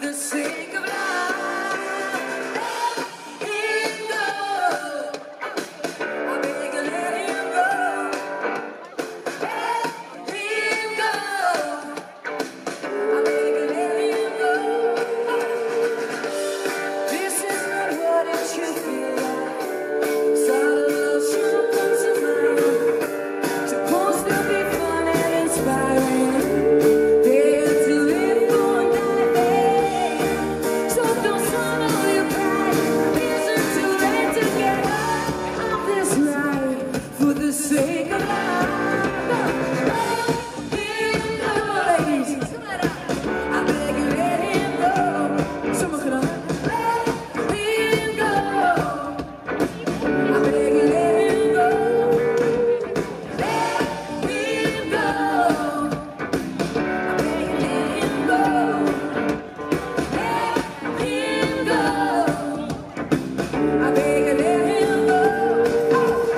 the sea.